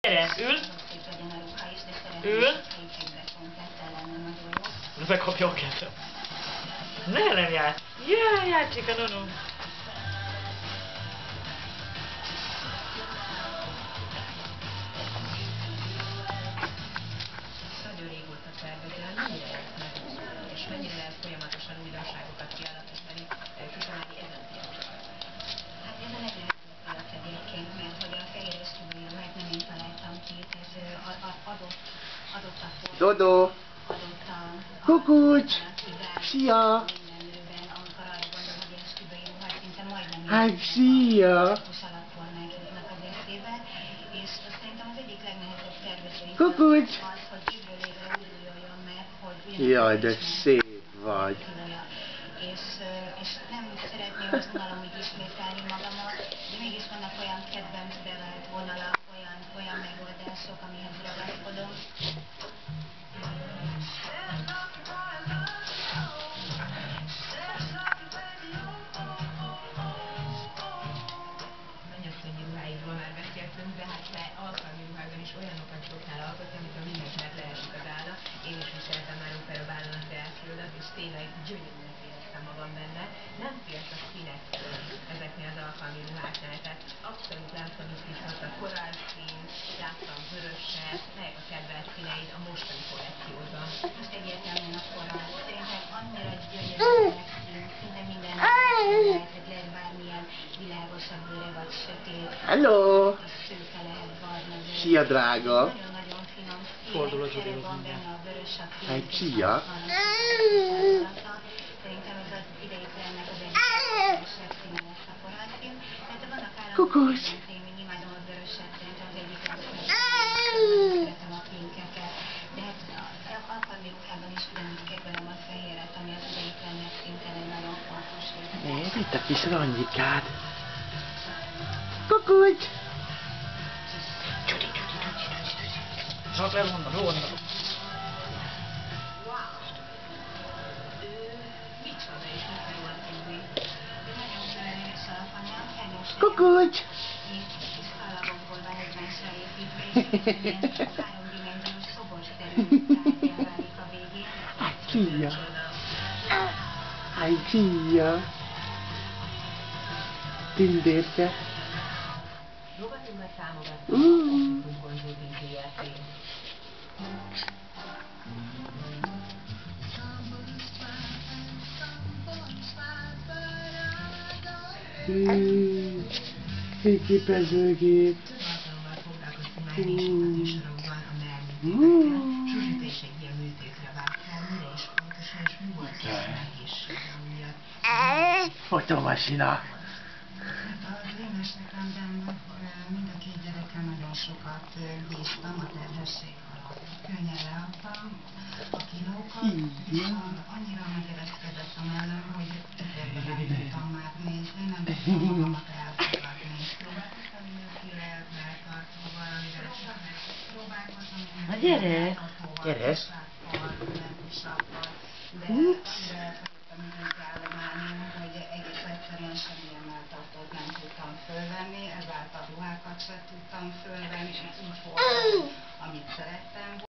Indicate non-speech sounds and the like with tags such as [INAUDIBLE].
Gyere, ül. Ül. Bekapja a kezem. Ne, nem játsz. Jaj, játszik a nunu. Évre úgy újuljon meg, hogy ugyanazt Jaj, de szép vagy. És, és nem szeretném az unalomig ismételni magamat, de mégis a mostani kollekcióban. Most egyértelműen a korral. Szerintem annyira gyönyörű szín, szinte minden lehet, hogy lehet bármilyen világosabb bőre vagy sötét, Hello! és szőke lehet barna zöld. Szia, drága! Nagyon-nagyon finom Fordul a színek, Zsolihoz van mindjárt. benne a vörös, a kék, Hát, és szia. a- van a- Szerintem ez az idei trendnek az egyik legfontosabb színe lesz a korallszín. Tehát vannak állandó Kukucs. Itt a kis rangyikát. Kukucs! Elmondom, jó mondom. És mit jól tudni. De nagyon különleges alkalma, felnőtt Kukucs! kis szalagokból van egymásra [LAUGHS] a! Tündérke! Mm. a Consulting Kft. Hű, Fényképezőgép. Műsorokban a Mm. merműtétekre. Sokat bíztam a terhesség alatt. Könnyen leadtam a kilókat, és annyira megereszkedett a mellem, hogy tükörbe nem tudtam már nézni, nem tudtam magamat elfogadni. Próbálkoztam mindenféle melltartó valamivel, esetleg próbálkozom Na gyere, melltartóval, gyere. sáppal, lentisappal, de Ups. de elfogyottam időt állományon, hogy egész egyszerűen semmilyen melltartót nem tudtam fölvenni, ezáltal ruhákat sem tudtam fölvenni, és úgy fordulni, amit szerettem